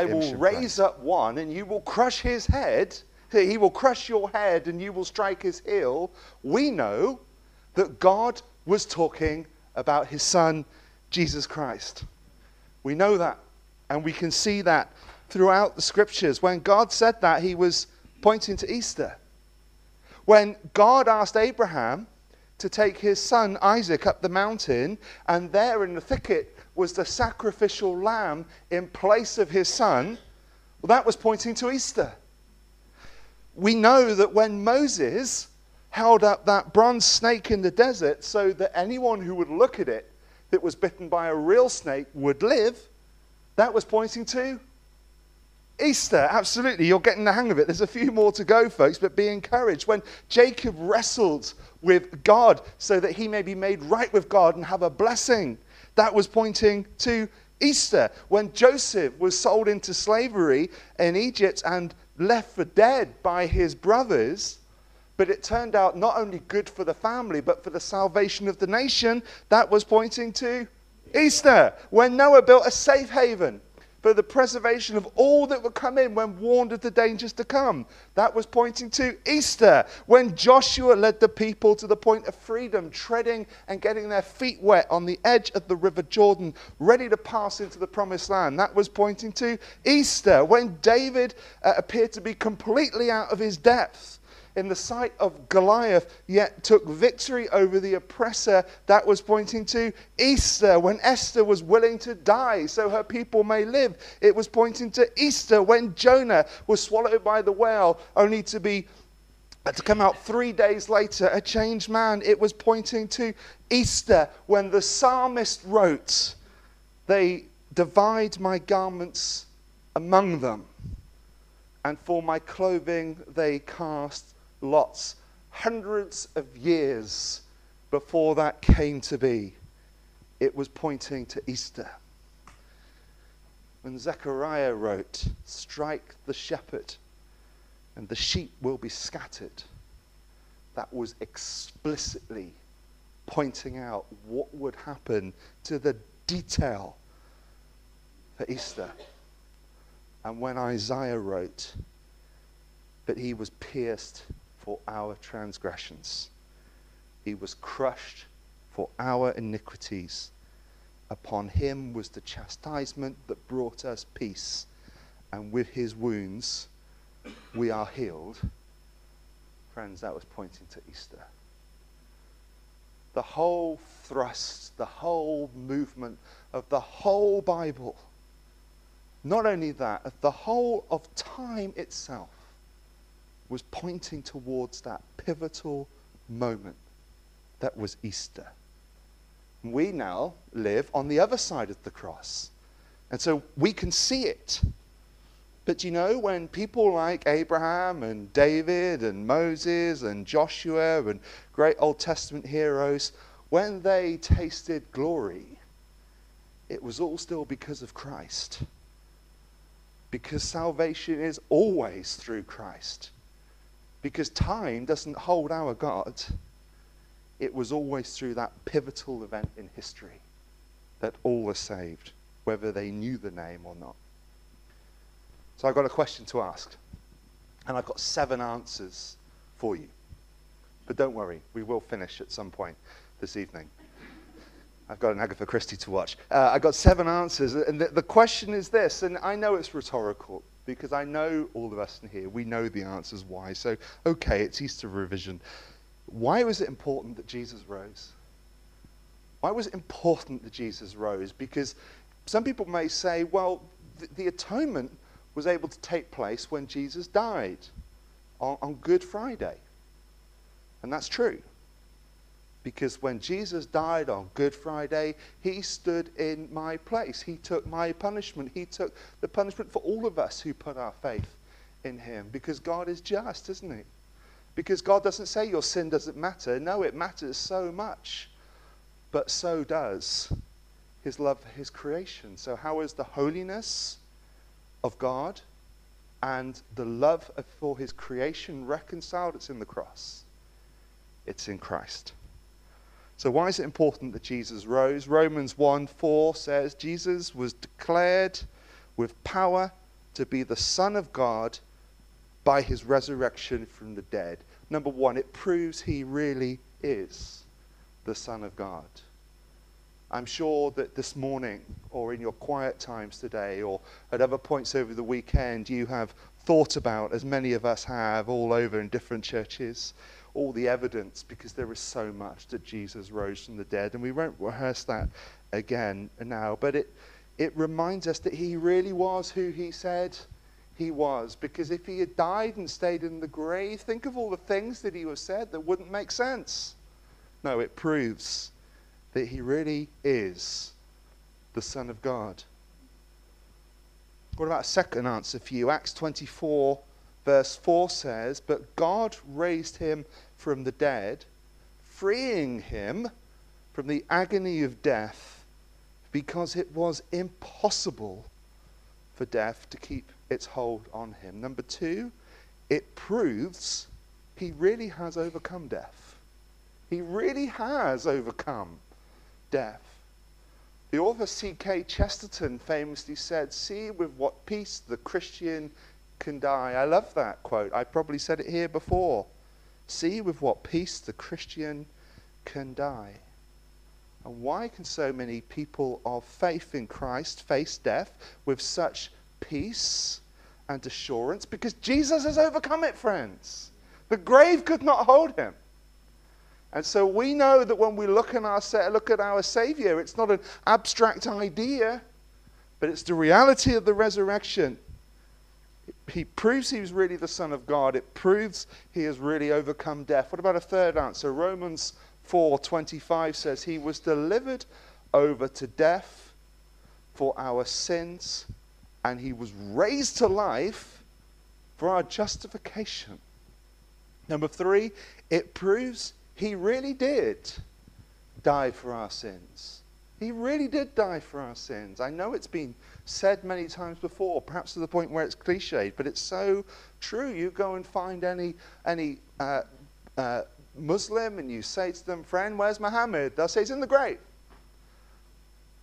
I will raise up one and you will crush his head. He will crush your head and you will strike his heel. We know that God was talking about his son, Jesus Christ. We know that. And we can see that throughout the scriptures. When God said that, he was pointing to Easter. When God asked Abraham to take his son Isaac up the mountain, and there in the thicket was the sacrificial lamb in place of his son, well, that was pointing to Easter. We know that when Moses held up that bronze snake in the desert so that anyone who would look at it that was bitten by a real snake would live, that was pointing to Easter, absolutely. You're getting the hang of it. There's a few more to go, folks, but be encouraged. When Jacob wrestled with God so that he may be made right with God and have a blessing, that was pointing to Easter. When Joseph was sold into slavery in Egypt and left for dead by his brothers, but it turned out not only good for the family, but for the salvation of the nation, that was pointing to Easter. When Noah built a safe haven for the preservation of all that would come in when warned of the dangers to come. That was pointing to Easter, when Joshua led the people to the point of freedom, treading and getting their feet wet on the edge of the River Jordan, ready to pass into the promised land. That was pointing to Easter, when David uh, appeared to be completely out of his depth in the sight of Goliath, yet took victory over the oppressor. That was pointing to Easter, when Esther was willing to die so her people may live. It was pointing to Easter, when Jonah was swallowed by the whale, only to be to come out three days later, a changed man. It was pointing to Easter when the psalmist wrote, They divide my garments among them, and for my clothing they cast lots, hundreds of years before that came to be, it was pointing to Easter. When Zechariah wrote, Strike the shepherd, and the sheep will be scattered, that was explicitly pointing out what would happen to the detail for Easter. And when Isaiah wrote, But he was pierced for our transgressions. He was crushed for our iniquities. Upon him was the chastisement that brought us peace, and with his wounds we are healed. Friends, that was pointing to Easter. The whole thrust, the whole movement of the whole Bible, not only that, of the whole of time itself, was pointing towards that pivotal moment that was Easter. We now live on the other side of the cross. And so we can see it. But you know, when people like Abraham and David and Moses and Joshua and great Old Testament heroes, when they tasted glory, it was all still because of Christ. Because salvation is always through Christ. Because time doesn't hold our God. It was always through that pivotal event in history that all were saved, whether they knew the name or not. So I've got a question to ask. And I've got seven answers for you. But don't worry, we will finish at some point this evening. I've got an Agatha Christie to watch. Uh, I've got seven answers. And the, the question is this, and I know it's rhetorical because I know all of us in here, we know the answers why. So, okay, it's Easter revision. Why was it important that Jesus rose? Why was it important that Jesus rose? Because some people may say, well, the, the atonement was able to take place when Jesus died on, on Good Friday. And that's true. Because when Jesus died on Good Friday, he stood in my place. He took my punishment. He took the punishment for all of us who put our faith in him. Because God is just, isn't he? Because God doesn't say your sin doesn't matter. No, it matters so much. But so does his love for his creation. So, how is the holiness of God and the love for his creation reconciled? It's in the cross, it's in Christ. So, why is it important that Jesus rose? Romans 1 4 says Jesus was declared with power to be the Son of God by his resurrection from the dead. Number one, it proves he really is the Son of God. I'm sure that this morning, or in your quiet times today, or at other points over the weekend, you have thought about, as many of us have all over in different churches, all the evidence, because there is so much that Jesus rose from the dead. And we won't rehearse that again now, but it, it reminds us that he really was who he said he was. Because if he had died and stayed in the grave, think of all the things that he was said that wouldn't make sense. No, it proves that he really is the Son of God. What about a second answer for you? Acts 24, verse 4 says, But God raised him from the dead, freeing him from the agony of death, because it was impossible for death to keep its hold on him. Number two, it proves he really has overcome death. He really has overcome death. The author G.K. Chesterton famously said, See with what peace the Christian can die. I love that quote. I probably said it here before. See with what peace the Christian can die. And why can so many people of faith in Christ face death with such peace and assurance? Because Jesus has overcome it, friends. The grave could not hold him. And so we know that when we look, in our, look at our Savior, it's not an abstract idea, but it's the reality of the resurrection. He proves he was really the Son of God. It proves he has really overcome death. What about a third answer? Romans 4:25 says he was delivered over to death for our sins and he was raised to life for our justification. Number 3, it proves he really did die for our sins. He really did die for our sins. I know it's been said many times before, perhaps to the point where it's cliched, but it's so true. You go and find any, any uh, uh, Muslim and you say to them, Friend, where's Muhammad? They'll say, He's in the grave.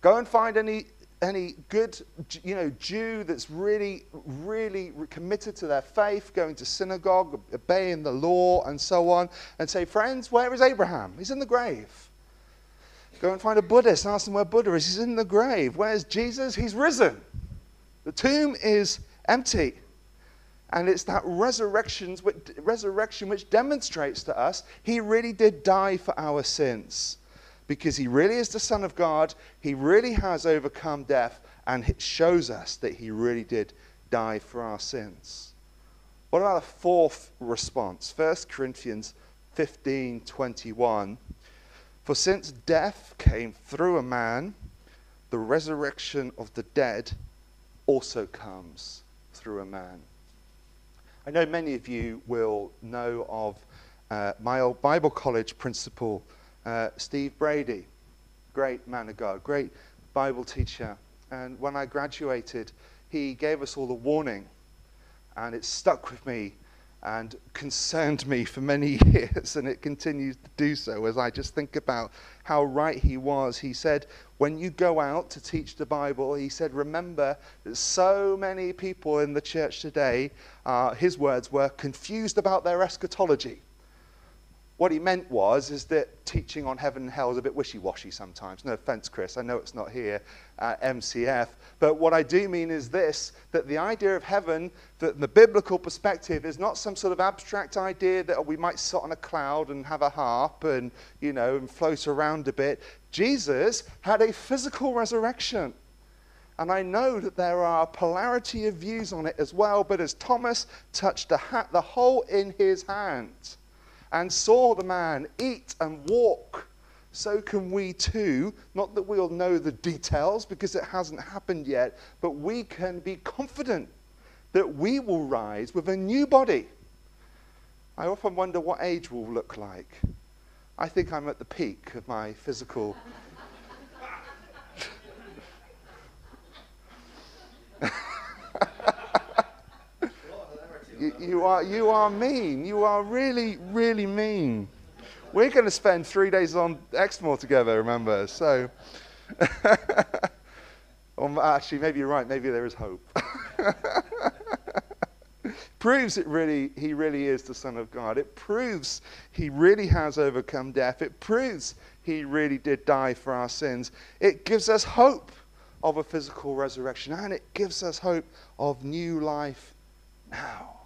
Go and find any any good you know Jew that's really really committed to their faith, going to synagogue, obeying the law, and so on, and say, friends, where is Abraham? He's in the grave. Go and find a Buddhist ask them where Buddha is. He's in the grave. Where's Jesus? He's risen. The tomb is empty. And it's that resurrection which demonstrates to us he really did die for our sins because he really is the Son of God. He really has overcome death, and it shows us that he really did die for our sins. What about a fourth response? 1 Corinthians 15 21. For since death came through a man, the resurrection of the dead also comes through a man. I know many of you will know of uh, my old Bible college principal, uh, Steve Brady, great man of God, great Bible teacher. And when I graduated, he gave us all the warning, and it stuck with me and concerned me for many years, and it continues to do so as I just think about how right he was. He said, When you go out to teach the Bible, he said, Remember that so many people in the church today, uh, his words were, confused about their eschatology. What he meant was is that teaching on heaven and hell is a bit wishy-washy sometimes. No offense, Chris. I know it's not here at MCF. But what I do mean is this, that the idea of heaven, that the biblical perspective is not some sort of abstract idea that we might sit on a cloud and have a harp and, you know, and float around a bit. Jesus had a physical resurrection. And I know that there are a polarity of views on it as well, but as Thomas touched the, hat, the hole in his hand, and saw the man eat and walk, so can we too. Not that we'll know the details because it hasn't happened yet, but we can be confident that we will rise with a new body. I often wonder what age will look like. I think I'm at the peak of my physical. You, are, you are mean. You are really, really mean. We're going to spend three days on Exmoor together, remember? So, or um, actually, maybe you're right. Maybe there is hope. proves it really, he really is the Son of God. It proves he really has overcome death. It proves he really did die for our sins. It gives us hope of a physical resurrection, and it gives us hope of new life now.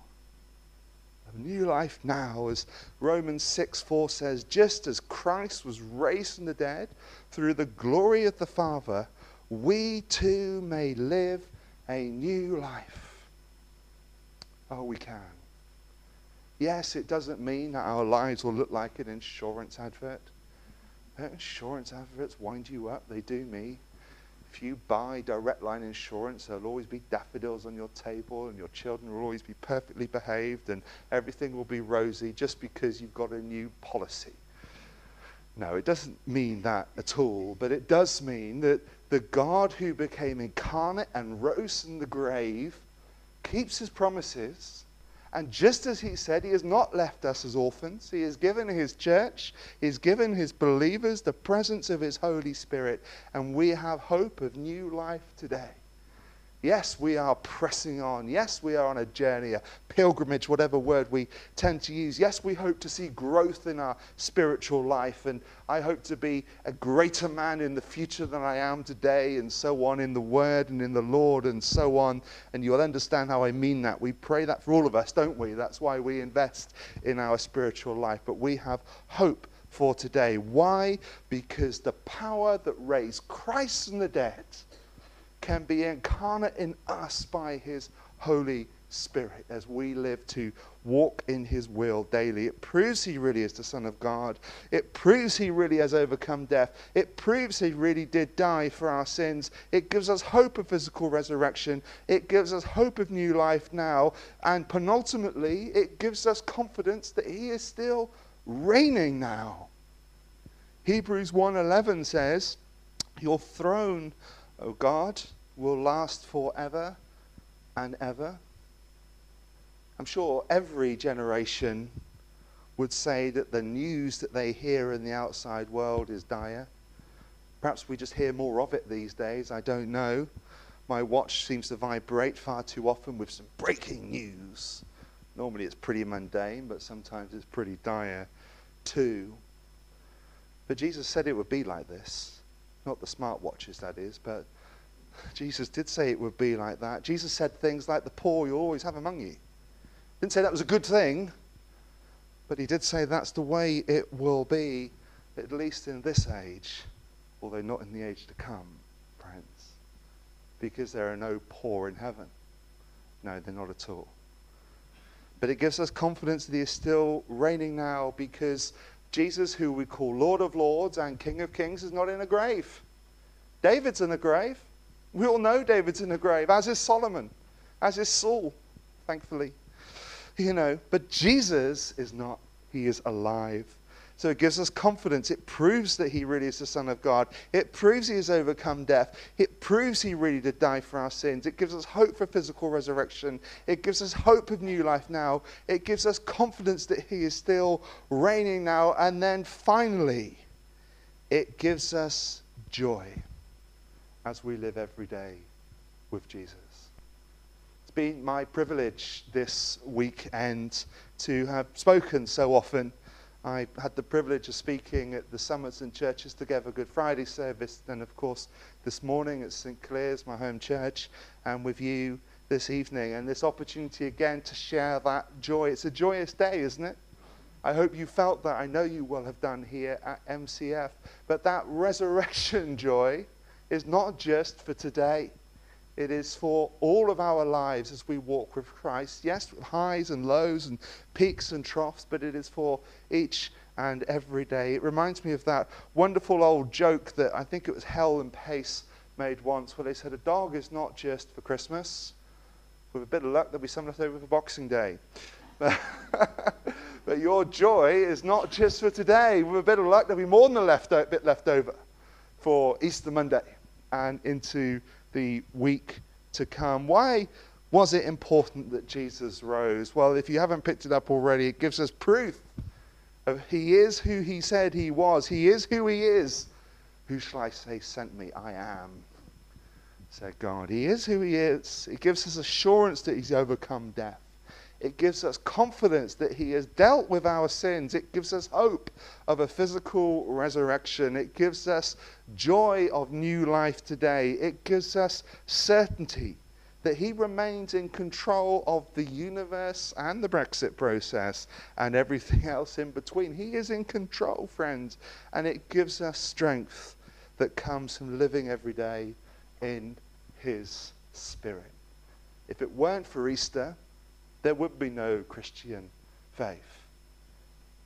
New life now, as Romans 6 4 says, just as Christ was raised from the dead through the glory of the Father, we too may live a new life. Oh, we can. Yes, it doesn't mean that our lives will look like an insurance advert. Insurance adverts wind you up, they do me. If you buy direct line insurance, there'll always be daffodils on your table, and your children will always be perfectly behaved, and everything will be rosy just because you've got a new policy. No, it doesn't mean that at all, but it does mean that the God who became incarnate and rose from the grave keeps his promises and just as he said, he has not left us as orphans. He has given his church, he's given his believers the presence of his Holy Spirit, and we have hope of new life today. Yes, we are pressing on. Yes, we are on a journey, a pilgrimage, whatever word we tend to use. Yes, we hope to see growth in our spiritual life. And I hope to be a greater man in the future than I am today, and so on, in the Word and in the Lord, and so on. And you'll understand how I mean that. We pray that for all of us, don't we? That's why we invest in our spiritual life. But we have hope for today. Why? Because the power that raised Christ from the dead can be incarnate in us by his Holy Spirit as we live to walk in his will daily. It proves he really is the Son of God. It proves he really has overcome death. It proves he really did die for our sins. It gives us hope of physical resurrection. It gives us hope of new life now. And penultimately, it gives us confidence that he is still reigning now. Hebrews 1:11 says, "Your throne O God, will last forever and ever. I'm sure every generation would say that the news that they hear in the outside world is dire. Perhaps we just hear more of it these days, I don't know. My watch seems to vibrate far too often with some breaking news. Normally it's pretty mundane, but sometimes it's pretty dire too. But Jesus said it would be like this. Not the smartwatches, that is, but Jesus did say it would be like that. Jesus said things like, The poor you always have among you. Didn't say that was a good thing, but he did say that's the way it will be, at least in this age, although not in the age to come, friends. Because there are no poor in heaven. No, they're not at all. But it gives us confidence that he is still reigning now because Jesus, who we call Lord of Lords and King of Kings, is not in a grave. David's in a grave. We all know David's in a grave, as is Solomon, as is Saul, thankfully. You know, but Jesus is not. He is alive. So it gives us confidence. It proves that he really is the Son of God. It proves he has overcome death. It proves he really did die for our sins. It gives us hope for physical resurrection. It gives us hope of new life now. It gives us confidence that he is still reigning now. And then finally, it gives us joy as we live every day with Jesus. It's been my privilege this weekend to have spoken so often. I had the privilege of speaking at the Summits and Churches Together Good Friday service, and of course this morning at St. Clair's, my home church, and with you this evening. And this opportunity again to share that joy. It's a joyous day, isn't it? I hope you felt that. I know you will have done here at MCF. But that resurrection joy is not just for today. It is for all of our lives as we walk with Christ. Yes, with highs and lows and peaks and troughs, but it is for each and every day. It reminds me of that wonderful old joke that I think it was Hale and Pace made once, where they said a dog is not just for Christmas. With a bit of luck, there'll be some left over for Boxing Day. but your joy is not just for today. With a bit of luck, there'll be more than a left, bit left over for Easter Monday and into the week to come. Why was it important that Jesus rose? Well, if you haven't picked it up already, it gives us proof of he is who he said he was. He is who he is. Who shall I say sent me? I am, said God. He is who he is. It gives us assurance that he's overcome death. It gives us confidence that He has dealt with our sins. It gives us hope of a physical resurrection. It gives us joy of new life today. It gives us certainty that He remains in control of the universe and the Brexit process and everything else in between. He is in control, friends. And it gives us strength that comes from living every day in His Spirit. If it weren't for Easter, there would be no Christian faith.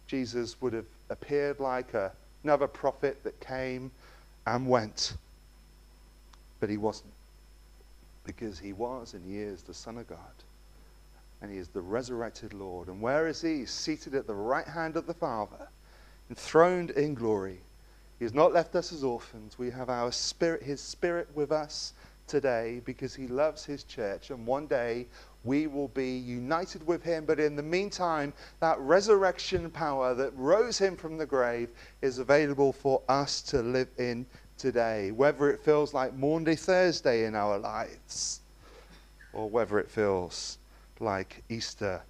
Jesus would have appeared like a, another prophet that came and went. But he wasn't. Because he was and he is the Son of God. And he is the resurrected Lord. And where is he? He's Seated at the right hand of the Father, enthroned in glory. He has not left us as orphans. We have our spirit, his spirit with us today because he loves his church. And one day we will be united with him. But in the meantime, that resurrection power that rose him from the grave is available for us to live in today, whether it feels like Maundy Thursday in our lives or whether it feels like Easter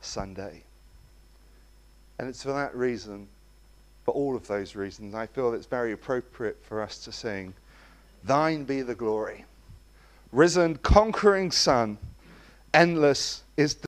Sunday. And it's for that reason, for all of those reasons, I feel it's very appropriate for us to sing, Thine be the glory risen, conquering Son, endless is the